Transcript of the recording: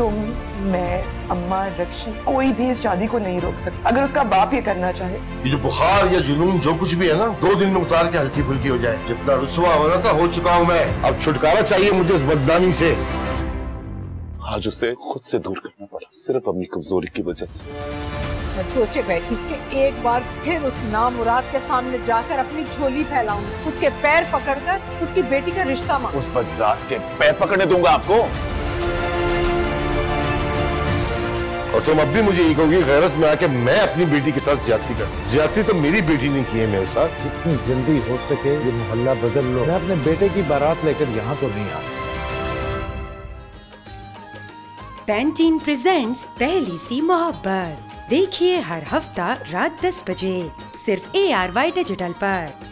तुम मैं अम्मा रक्षी कोई भी इस शादी को नहीं रोक सकता। अगर उसका बाप ये करना चाहे। ये जो बुखार या जुनून जो कुछ भी है ना दो दिन में उतार के हल्की फुल्की हो जाए। जितना रुसवा हो रहा था हो चुका हूँ मैं। अब छुटकारा चाहिए मुझे इस बदनामी से। आज उसे खुद से दूर करना पड़ा सिर्फ़ अपनी कमज़ोरी की वजह से। मैं सोचे बैठी कि एक बार फिर उस नामुराद के सामने जाकर अपनी झोली फैलाऊँगी उसके पैर पकड़कर उसकी बेटी का रिश्ता मांग। उस बदजात के पैर पकड़ने दूँगा आपको। और तुम अब भी मुझे ये कहोगी गैरत में आके मैं अपनी बेटी के साथ ज्यादती कर ज्यादती तो मेरी बेटी ने की है मेरे साथ। जितनी जल्दी हो सके ये मोहल्ला बदल लो। मैं अपने बेटे की बारात लेकर यहाँ तो नहीं आ पैंटीन प्रेजेंट्स पहली सी मोहब्बत। देखिए हर हफ़्ता रात 10 बजे सिर्फ़ ए आर वाई डिजिटल पर।